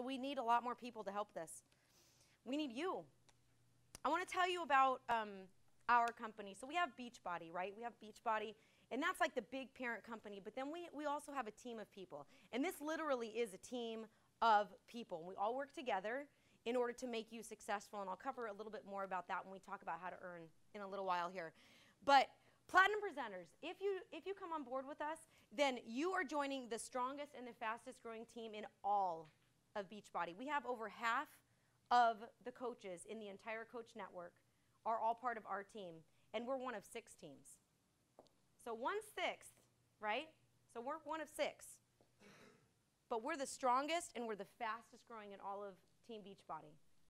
So we need a lot more people to help this. We need you. I want to tell you about um, our company. So we have Beachbody, right? We have Beachbody, and that's like the big parent company. But then we, we also have a team of people. And this literally is a team of people. We all work together in order to make you successful. And I'll cover a little bit more about that when we talk about how to earn in a little while here. But platinum presenters, if you if you come on board with us, then you are joining the strongest and the fastest growing team in all of Beachbody. We have over half of the coaches in the entire coach network are all part of our team, and we're one of six teams. So one sixth, right? So we're one of six. But we're the strongest and we're the fastest growing in all of Team Beachbody.